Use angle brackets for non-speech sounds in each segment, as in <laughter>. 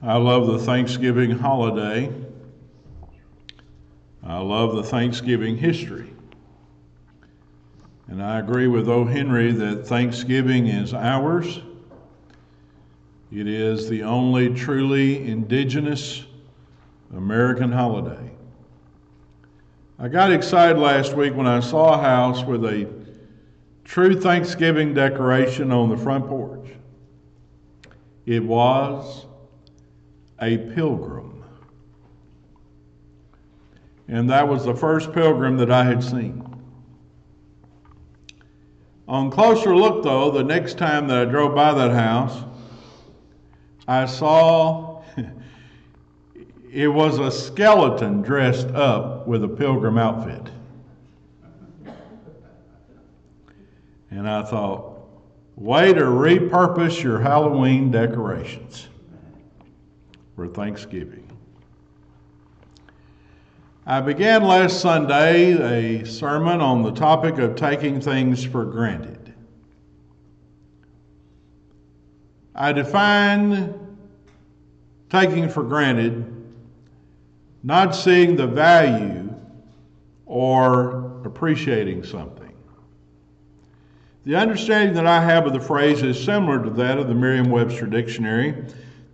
I love the Thanksgiving holiday. I love the Thanksgiving history. And I agree with O. Henry that Thanksgiving is ours. It is the only truly indigenous American holiday. I got excited last week when I saw a house with a true Thanksgiving decoration on the front porch. It was a pilgrim. And that was the first pilgrim that I had seen. On closer look, though, the next time that I drove by that house, I saw <laughs> it was a skeleton dressed up with a pilgrim outfit. And I thought, way to repurpose your Halloween decorations for Thanksgiving. I began last Sunday a sermon on the topic of taking things for granted. I define taking for granted not seeing the value or appreciating something. The understanding that I have of the phrase is similar to that of the Merriam Webster Dictionary.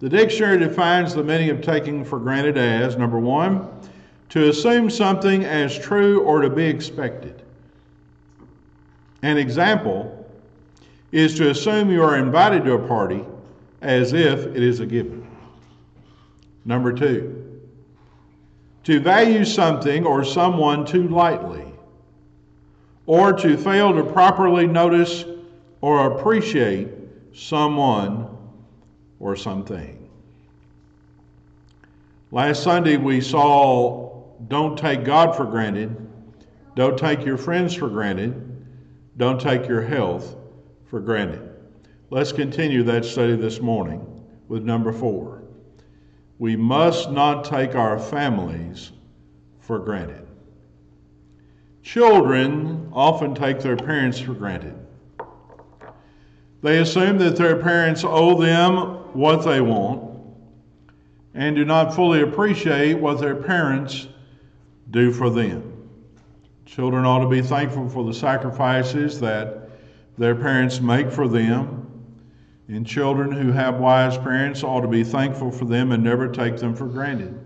The dictionary defines the meaning of taking for granted as number one, to assume something as true or to be expected. An example is to assume you are invited to a party as if it is a given. Number two, to value something or someone too lightly, or to fail to properly notice or appreciate someone or something. Last Sunday we saw don't take God for granted, don't take your friends for granted, don't take your health for granted. Let's continue that study this morning with number four. We must not take our families for granted. Children often take their parents for granted. They assume that their parents owe them what they want and do not fully appreciate what their parents do for them. Children ought to be thankful for the sacrifices that their parents make for them. And children who have wise parents ought to be thankful for them and never take them for granted.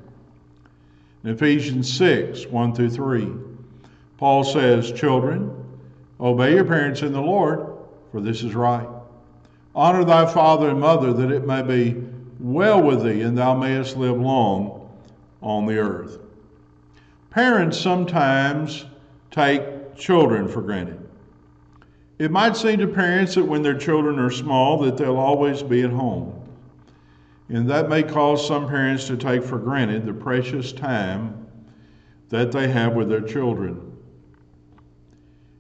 In Ephesians 6 1 through 3, Paul says, Children, obey your parents in the Lord, for this is right. Honor thy father and mother, that it may be well with thee, and thou mayest live long on the earth. Parents sometimes take children for granted. It might seem to parents that when their children are small that they'll always be at home. And that may cause some parents to take for granted the precious time that they have with their children.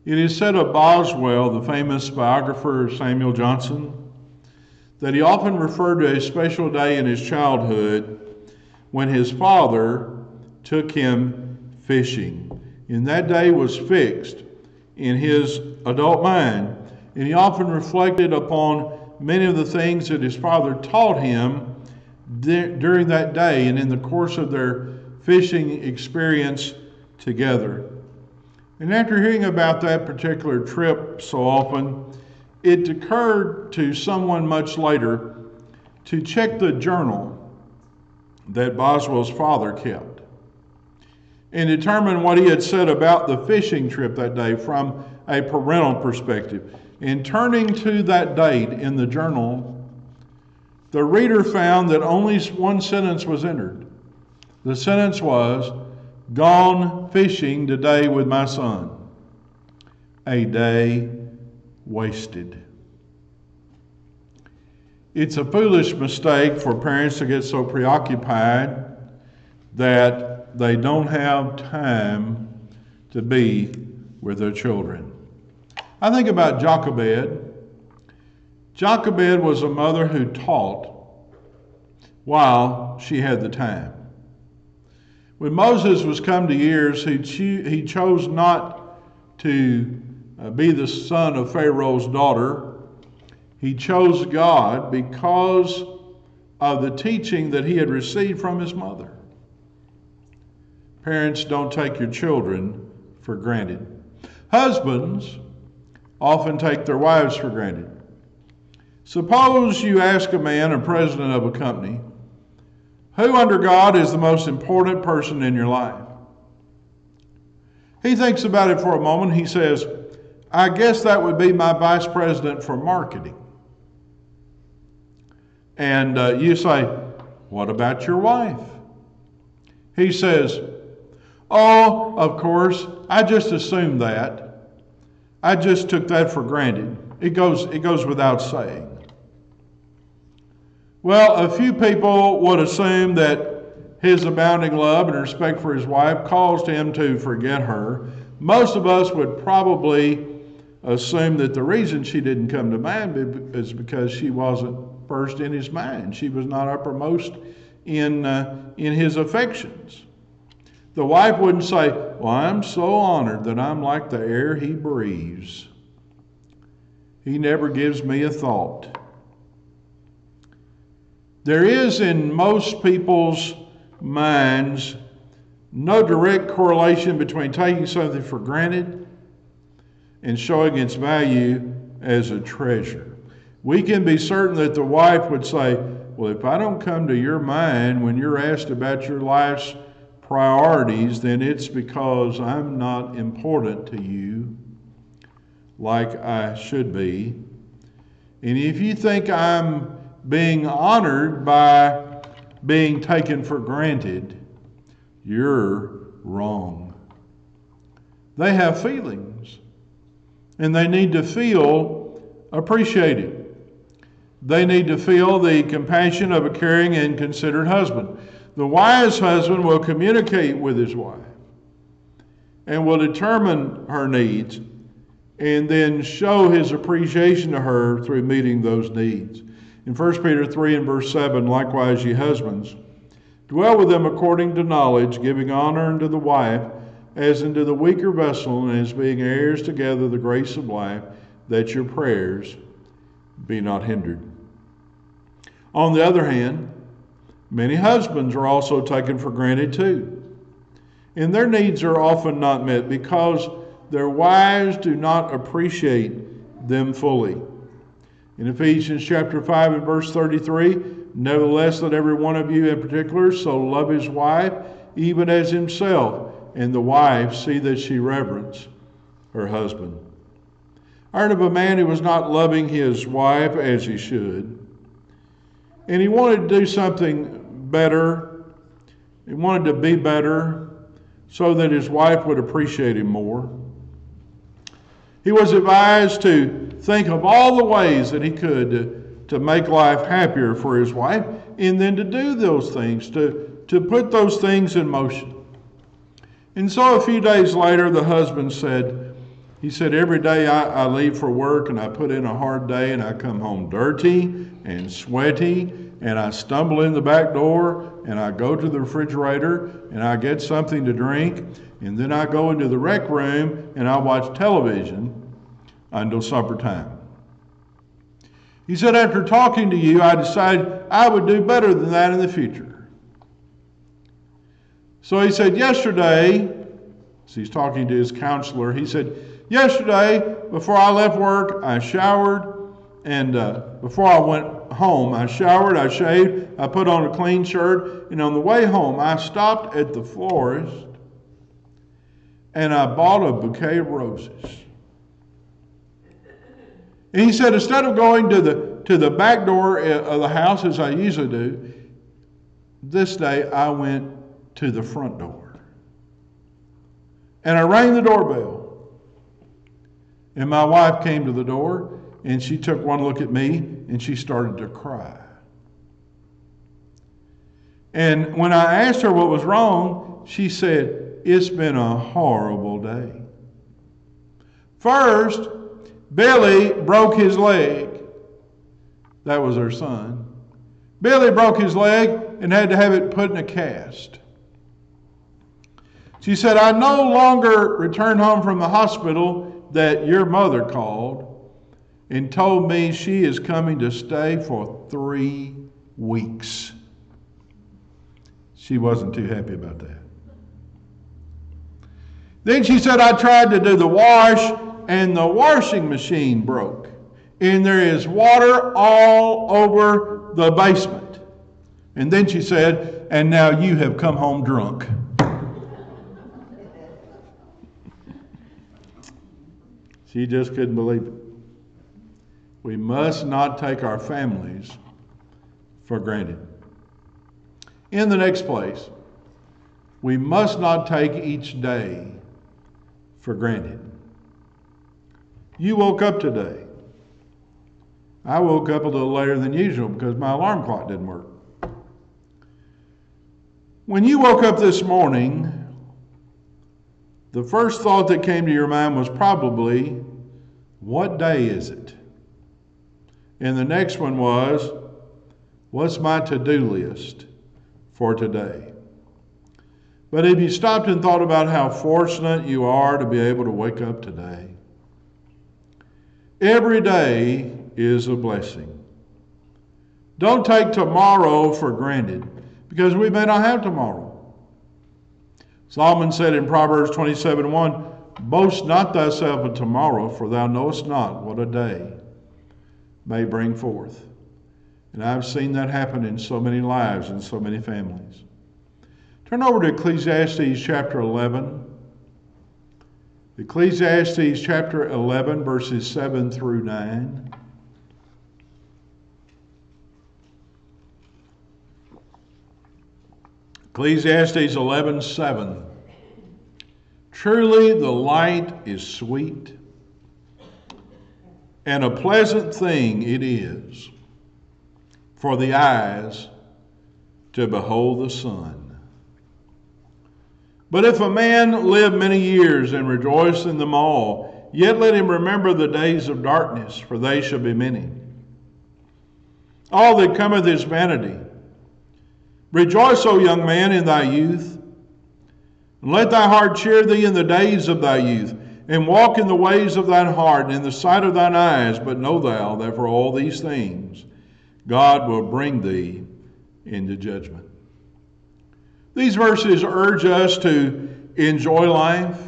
It is said of Boswell, the famous biographer of Samuel Johnson, that he often referred to a special day in his childhood when his father took him fishing. And that day was fixed in his adult mind. And he often reflected upon many of the things that his father taught him during that day and in the course of their fishing experience together. And after hearing about that particular trip so often, it occurred to someone much later to check the journal that Boswell's father kept and determine what he had said about the fishing trip that day from a parental perspective. In turning to that date in the journal, the reader found that only one sentence was entered. The sentence was, Gone fishing today with my son. A day wasted. It's a foolish mistake for parents to get so preoccupied that they don't have time to be with their children. I think about Jochebed. Jochebed was a mother who taught while she had the time. When Moses was come to years, he, cho- he chose not to uh, be the son of Pharaoh's daughter. He chose God because of the teaching that he had received from his mother. Parents, don't take your children for granted. Husbands often take their wives for granted. Suppose you ask a man, a president of a company, who under God is the most important person in your life? He thinks about it for a moment. He says, I guess that would be my vice president for marketing. And uh, you say, What about your wife? He says, Oh, of course, I just assumed that. I just took that for granted. It goes, it goes without saying. Well, a few people would assume that his abounding love and respect for his wife caused him to forget her. Most of us would probably assume that the reason she didn't come to mind is because she wasn't first in his mind. She was not uppermost in, uh, in his affections. The wife wouldn't say, Well, I'm so honored that I'm like the air he breathes. He never gives me a thought. There is in most people's minds no direct correlation between taking something for granted and showing its value as a treasure. We can be certain that the wife would say, Well, if I don't come to your mind when you're asked about your life's priorities, then it's because I'm not important to you like I should be. And if you think I'm being honored by being taken for granted, you're wrong. They have feelings, and they need to feel appreciated. They need to feel the compassion of a caring and considerate husband. The wise husband will communicate with his wife and will determine her needs and then show his appreciation to her through meeting those needs. In 1 Peter 3 and verse 7, likewise, ye husbands, dwell with them according to knowledge, giving honor unto the wife as unto the weaker vessel, and as being heirs together the grace of life, that your prayers be not hindered. On the other hand, many husbands are also taken for granted too. And their needs are often not met because their wives do not appreciate them fully. In Ephesians chapter 5 and verse 33, nevertheless, let every one of you in particular so love his wife, even as himself, and the wife see that she reverence her husband. I heard of a man who was not loving his wife as he should, and he wanted to do something better. He wanted to be better so that his wife would appreciate him more. He was advised to think of all the ways that he could to, make life happier for his wife and then to do those things, to, to put those things in motion. And so a few days later, the husband said, he said, Every day I, I, leave for work and I put in a hard day and I come home dirty and sweaty and I stumble in the back door and I go to the refrigerator and I get something to drink and then I go into the rec room and I watch television until supper time. He said, After talking to you, I decided I would do better than that in the future. So he said, Yesterday, so he's talking to his counselor, he said, Yesterday, before I left work, I showered, and uh, before I went home, I showered, I shaved, I put on a clean shirt, and on the way home, I stopped at the florist and I bought a bouquet of roses. And he said, instead of going to the, to the back door eh, of the house as I usually do, this day I went to the front door. And I rang the doorbell. And my wife came to the door and she took one look at me and she started to cry. And when I asked her what was wrong, she said, It's been a horrible day. First, Billy broke his leg. That was her son. Billy broke his leg and had to have it put in a cast. She said, I no longer returned home from the hospital that your mother called and told me she is coming to stay for three weeks. She wasn't too happy about that. Then she said, I tried to do the wash, and the washing machine broke. And there is water all over the basement. And then she said, And now you have come home drunk. She just couldn't believe it. We must not take our families for granted. In the next place, we must not take each day for granted. You woke up today. I woke up a little later than usual because my alarm clock didn't work. When you woke up this morning, the first thought that came to your mind was probably, What day is it? And the next one was, What's my to do list for today? But if you stopped and thought about how fortunate you are to be able to wake up today, every day is a blessing. Don't take tomorrow for granted because we may not have tomorrow. Solomon said in Proverbs 27 1, Boast not thyself of tomorrow, for thou knowest not what a day may bring forth. And I've seen that happen in so many lives and so many families. Turn over to Ecclesiastes chapter 11. Ecclesiastes chapter 11, verses 7 through 9. Ecclesiastes 11, 7. Truly the light is sweet, and a pleasant thing it is for the eyes to behold the sun. But if a man live many years and rejoice in them all, yet let him remember the days of darkness, for they shall be many. All that cometh is vanity. Rejoice, O young man, in thy youth, and let thy heart cheer thee in the days of thy youth, and walk in the ways of thine heart, and in the sight of thine eyes, but know thou that for all these things God will bring thee into judgment. These verses urge us to enjoy life.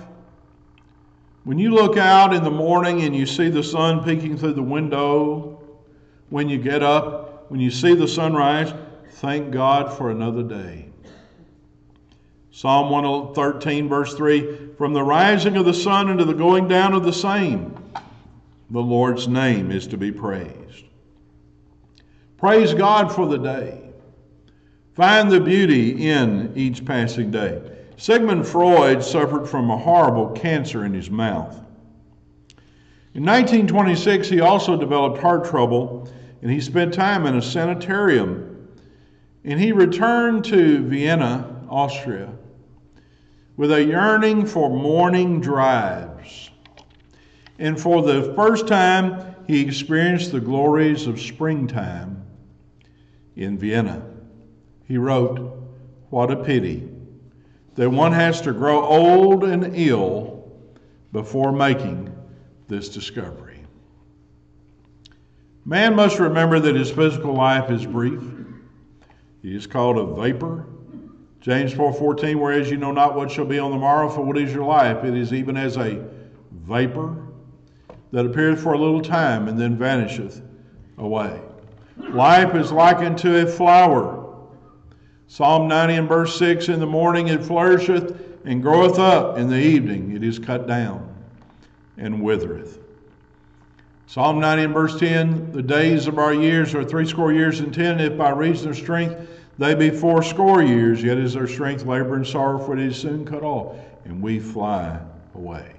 When you look out in the morning and you see the sun peeking through the window, when you get up, when you see the sunrise, thank God for another day. Psalm 113, verse 3 From the rising of the sun unto the going down of the same, the Lord's name is to be praised. Praise God for the day. Find the beauty in each passing day. Sigmund Freud suffered from a horrible cancer in his mouth. In 1926, he also developed heart trouble and he spent time in a sanitarium. And he returned to Vienna, Austria, with a yearning for morning drives. And for the first time, he experienced the glories of springtime in Vienna. He wrote, What a pity that one has to grow old and ill before making this discovery. Man must remember that his physical life is brief. He is called a vapor. James 4:14 whereas you know not what shall be on the morrow for what is your life it is even as a vapor that appeareth for a little time and then vanisheth away. Life is likened to a flower Psalm 90 and verse 6 In the morning it flourisheth and groweth up, in the evening it is cut down and withereth. Psalm 90 and verse 10 The days of our years are threescore years and ten, if by reason of strength they be fourscore years, yet is their strength labor and sorrow, for it is soon cut off, and we fly away.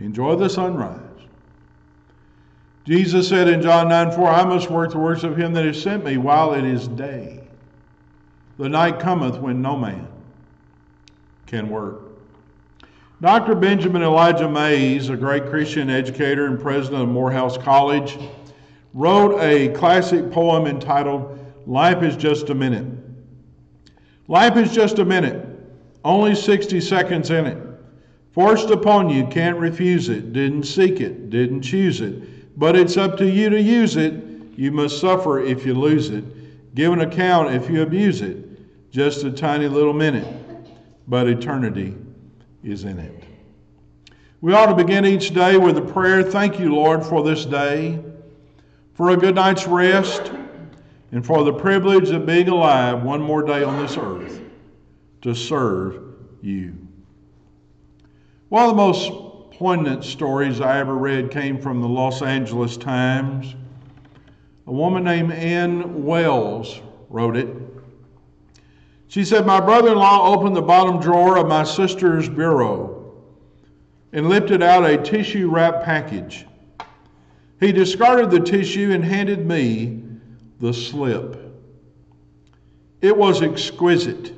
Enjoy the sunrise. Jesus said in John 9 4, I must work the works of him that has sent me while it is day. The night cometh when no man can work. Dr. Benjamin Elijah Mays, a great Christian educator and president of Morehouse College, wrote a classic poem entitled Life is Just a Minute. Life is just a minute, only 60 seconds in it. Forced upon you, can't refuse it, didn't seek it, didn't choose it, but it's up to you to use it You must suffer if you lose it. Give an account if you abuse it. Just a tiny little minute, but eternity is in it. We ought to begin each day with a prayer. Thank you, Lord, for this day, for a good night's rest, and for the privilege of being alive one more day on this earth to serve you. One of the most poignant stories I ever read came from the Los Angeles Times. A woman named Ann Wells wrote it. She said, My brother in law opened the bottom drawer of my sister's bureau and lifted out a tissue wrapped package. He discarded the tissue and handed me the slip. It was exquisite,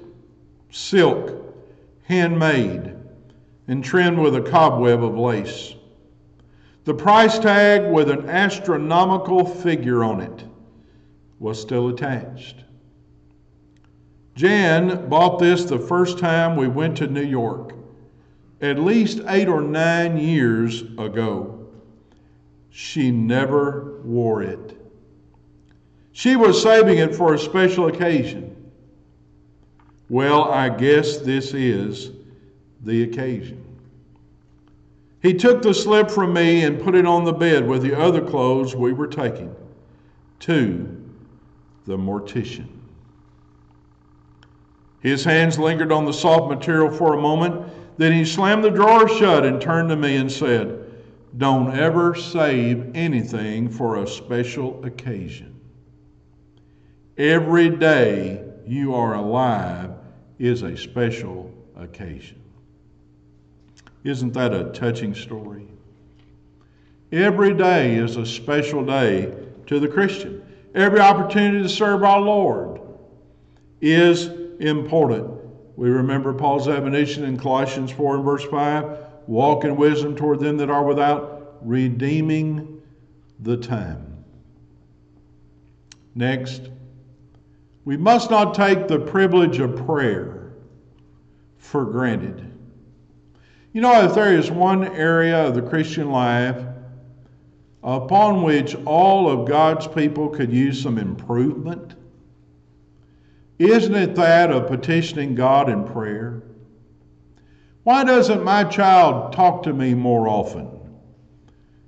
silk, handmade, and trimmed with a cobweb of lace. The price tag with an astronomical figure on it was still attached. Jan bought this the first time we went to New York at least eight or nine years ago. She never wore it. She was saving it for a special occasion. Well, I guess this is the occasion. He took the slip from me and put it on the bed with the other clothes we were taking to the mortician. His hands lingered on the soft material for a moment then he slammed the drawer shut and turned to me and said, Don't ever save anything for a special occasion. Every day you are alive is a special occasion. Isn't that a touching story? Every day is a special day to the Christian. Every opportunity to serve our Lord is important. We remember Paul's admonition in Colossians 4 and verse 5 walk in wisdom toward them that are without, redeeming the time. Next, we must not take the privilege of prayer for granted. You know, if there is one area of the Christian life upon which all of God's people could use some improvement, isn't it that of petitioning God in prayer? Why doesn't my child talk to me more often?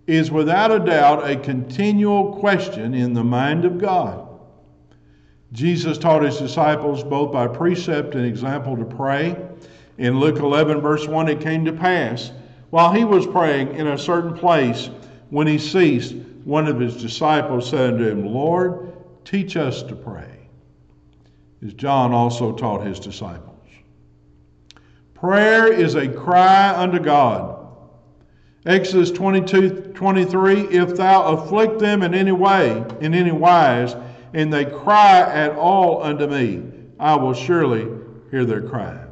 Is without a doubt a continual question in the mind of God. Jesus taught his disciples both by precept and example to pray. In Luke 11, verse 1, it came to pass while he was praying in a certain place, when he ceased, one of his disciples said unto him, Lord, teach us to pray as John also taught his disciples. Prayer is a cry unto God. Exodus 22 23 If thou afflict them in any way, in any wise, and they cry at all unto me, I will surely hear their cry.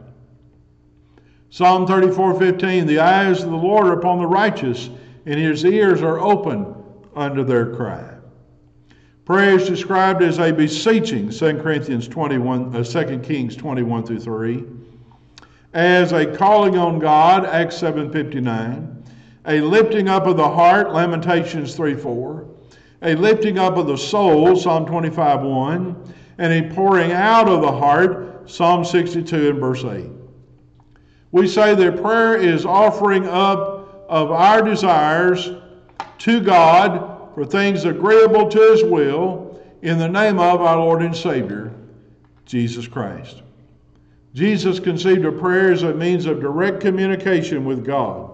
Psalm 34 15 The eyes of the Lord are upon the righteous, and his ears are open unto their cry. Prayer is described as a beseeching, 2 Corinthians 21, uh, 2 Kings 21 through 3, as a calling on God, Acts 7.59, a lifting up of the heart, Lamentations 3 4, a lifting up of the soul, Psalm 25 1, and a pouring out of the heart, Psalm 62 and verse 8. We say that prayer is offering up of our desires to God for things agreeable to his will in the name of our Lord and Savior, Jesus Christ. Jesus conceived of prayer as a means of direct communication with God,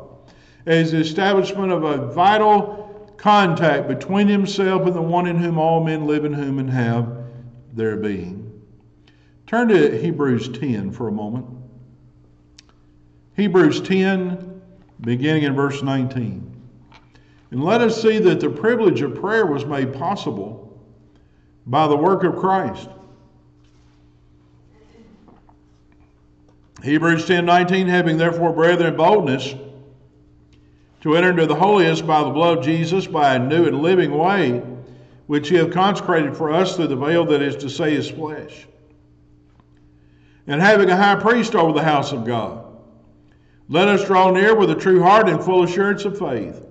as the establishment of a vital contact between himself and the one in whom all men live and whom and have their being. Turn to Hebrews 10 for a moment. Hebrews 10, beginning in verse 19. And let us see that the privilege of prayer was made possible by the work of Christ. Hebrews 10 19, having therefore, brethren, boldness to enter into the holiest by the blood of Jesus, by a new and living way, which he hath consecrated for us through the veil that is to say his flesh. And having a high priest over the house of God, let us draw near with a true heart and full assurance of faith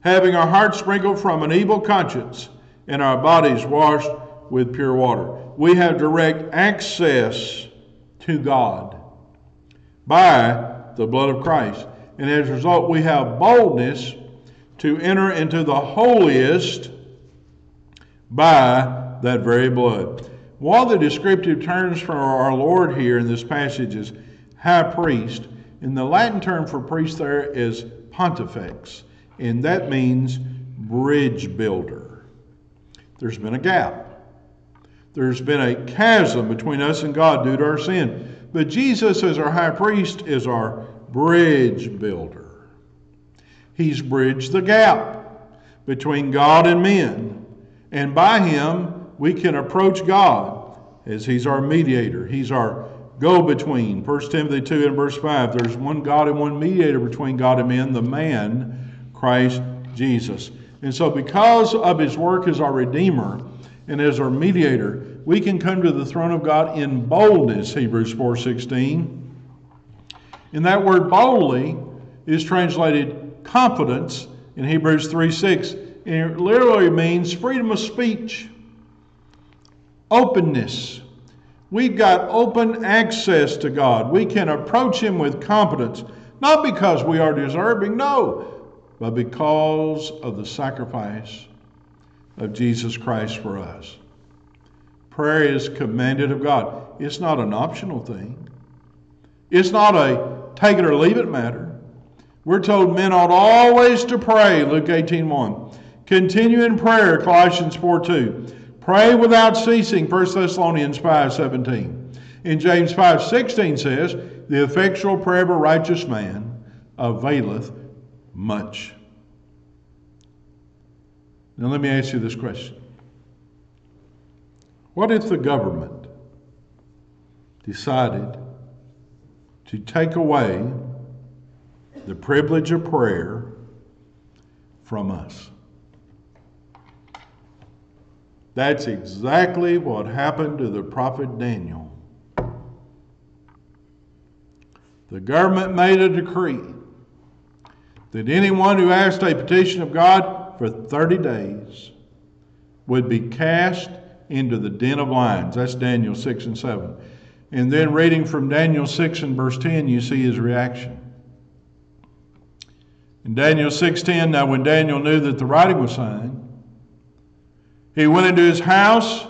having our hearts sprinkled from an evil conscience and our bodies washed with pure water. We have direct access to God by the blood of Christ. And as a result, we have boldness to enter into the holiest by that very blood. While the descriptive terms for our Lord here in this passage is high priest, and the Latin term for priest there is pontifex, and that means bridge builder. There's been a gap. There's been a chasm between us and God due to our sin. But Jesus, as our high priest, is our bridge builder. He's bridged the gap between God and men. And by him, we can approach God as he's our mediator. He's our go between. 1 Timothy 2 and verse 5 there's one God and one mediator between God and men, the man, Christ Jesus. And so, because of his work as our Redeemer and as our mediator, we can come to the throne of God in boldness, Hebrews 4.16. And that word boldly is translated confidence in Hebrews 3.6. And it literally means freedom of speech, openness, We've got open access to God. We can approach Him with confidence, not because we are deserving, no, but because of the sacrifice of Jesus Christ for us. Prayer is commanded of God. It's not an optional thing. It's not a take it or leave it matter. We're told men ought always to pray, Luke 18 1. Continue in prayer, Colossians 4 2. Pray without ceasing, 1 Thessalonians 5.17. In James 5.16 says, The effectual prayer of a righteous man availeth much. Now let me ask you this question. What if the government decided to take away the privilege of prayer from us? That's exactly what happened to the prophet Daniel. The government made a decree that anyone who asked a petition of God for 30 days would be cast into the den of lions. That's Daniel 6 and 7. And then reading from Daniel 6 and verse 10, you see his reaction. In Daniel 6:10, now when Daniel knew that the writing was signed, he went into his house,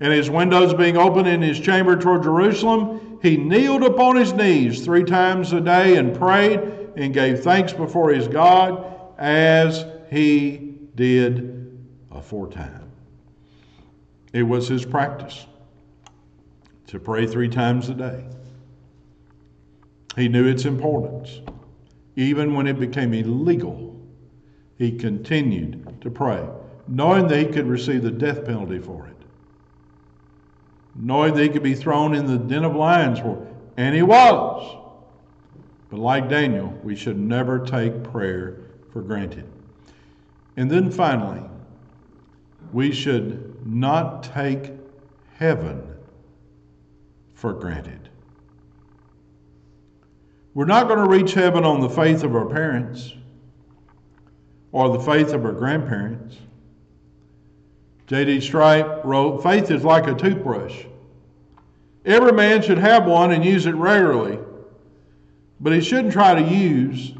and his windows being open in his chamber toward Jerusalem, he kneeled upon his knees three times a day and prayed and gave thanks before his God as he did aforetime. It was his practice to pray three times a day. He knew its importance. Even when it became illegal, he continued to pray knowing that he could receive the death penalty for it, knowing that he could be thrown in the den of lions for it. And he was. But like Daniel, we should never take prayer for granted. And then finally, we should not take heaven for granted. We're not going to reach heaven on the faith of our parents or the faith of our grandparents. J.D. Stripe wrote Faith is like a toothbrush. Every man should have one and use it regularly, but he shouldn't try to use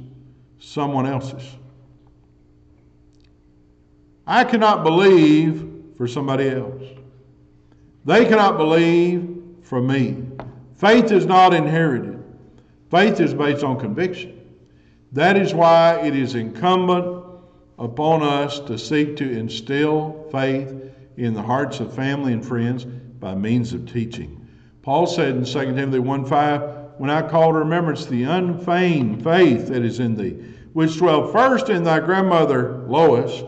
someone else's. I cannot believe for somebody else. They cannot believe for me. Faith is not inherited, faith is based on conviction. That is why it is incumbent upon us to seek to instill faith in the hearts of family and friends by means of teaching. Paul said in 2 Timothy 1 5, When I call to remembrance the unfeigned faith that is in thee, which dwelt first in thy grandmother Lois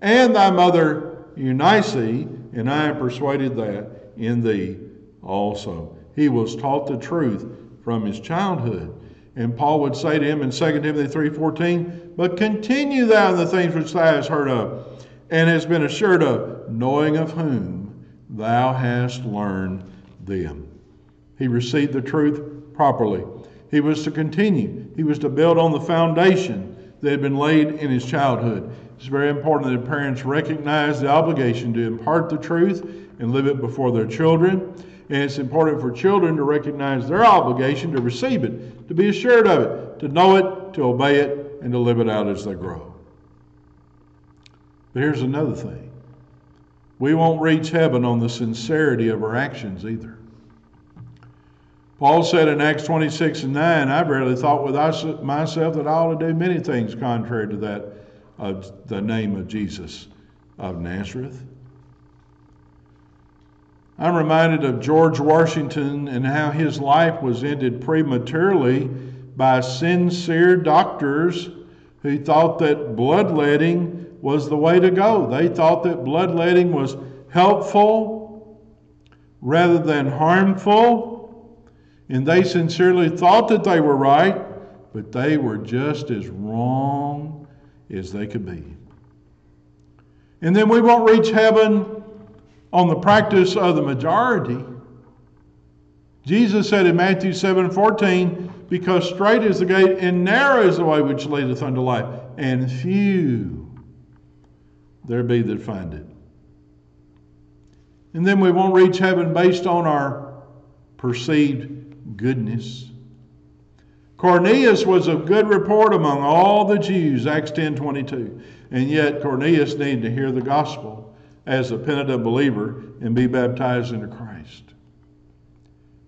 and thy mother Eunice, and I am persuaded that in thee also. He was taught the truth from his childhood. And Paul would say to him in 2 Timothy 3.14, But continue thou in the things which thou hast heard of, and hast been assured of, knowing of whom thou hast learned them. He received the truth properly. He was to continue. He was to build on the foundation that had been laid in his childhood. It's very important that parents recognize the obligation to impart the truth and live it before their children. And it's important for children to recognize their obligation to receive it, to be assured of it, to know it, to obey it, and to live it out as they grow. But here's another thing we won't reach heaven on the sincerity of our actions either. Paul said in Acts 26 and 9, I barely thought with myself that I ought to do many things contrary to that of the name of Jesus of Nazareth. I'm reminded of George Washington and how his life was ended prematurely by sincere doctors who thought that bloodletting was the way to go. They thought that bloodletting was helpful rather than harmful, and they sincerely thought that they were right, but they were just as wrong as they could be. And then we won't reach heaven on the practice of the majority. Jesus said in Matthew 7 14, because straight is the gate and narrow is the way which leadeth unto life, and few there be that find it. And then we won't reach heaven based on our perceived goodness. Cornelius was of good report among all the Jews, Acts 10 22. And yet Cornelius needed to hear the gospel as a penitent believer and be baptized into Christ.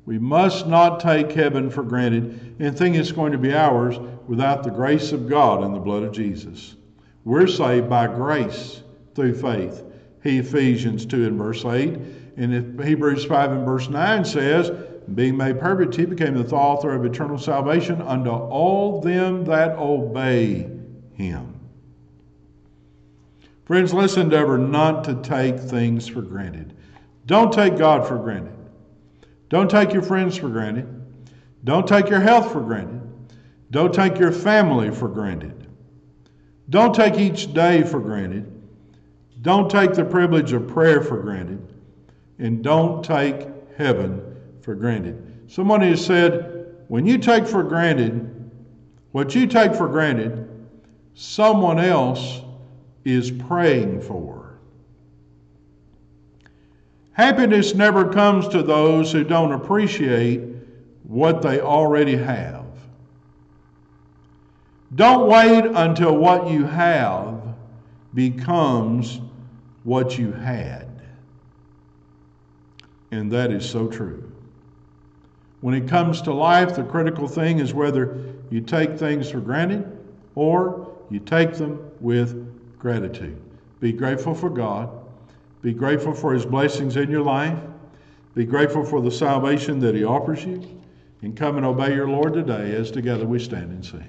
We must not take heaven for granted and think it's going to be ours without the grace of God and the blood of Jesus. We're saved by grace through faith. He Ephesians 2 and verse 8. And if Hebrews 5 and verse 9 says, being made perfect, he became the author of eternal salvation unto all them that obey him. Friends, let's endeavor not to take things for granted. Don't take God for granted. Don't take your friends for granted. Don't take your health for granted. Don't take your family for granted. Don't take each day for granted. Don't take the privilege of prayer for granted. And don't take heaven for granted. Someone has said, when you take for granted what you take for granted, someone else is praying for. Happiness never comes to those who don't appreciate what they already have. Don't wait until what you have becomes what you had. And that is so true. When it comes to life, the critical thing is whether you take things for granted or you take them with gratitude. Be grateful for God be grateful for his blessings in your life. Be grateful for the salvation that he offers you. And come and obey your Lord today as together we stand and sing.